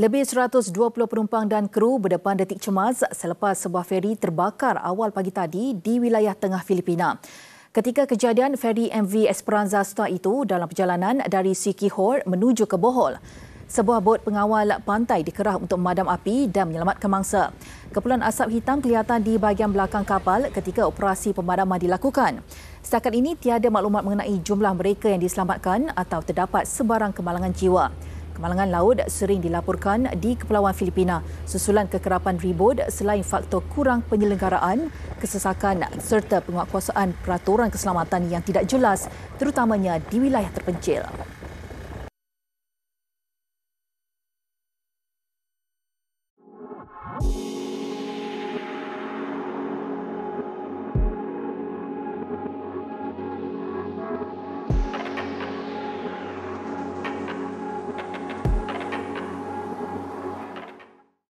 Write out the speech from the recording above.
Lebih 120 penumpang dan kru berdepan detik cemas selepas sebuah feri terbakar awal pagi tadi di wilayah tengah Filipina. Ketika kejadian feri MV Esperanza Star itu dalam perjalanan dari Sikihor menuju ke Bohol. Sebuah bot pengawal pantai dikerah untuk memadam api dan menyelamatkan mangsa. Kepulan asap hitam kelihatan di bahagian belakang kapal ketika operasi pemadaman dilakukan. Setakat ini tiada maklumat mengenai jumlah mereka yang diselamatkan atau terdapat sebarang kemalangan jiwa. Kemalangan laut sering dilaporkan di Kepulauan Filipina susulan kekerapan ribut selain faktor kurang penyelenggaraan, kesesakan serta penguatkuasaan peraturan keselamatan yang tidak jelas terutamanya di wilayah terpencil. We'll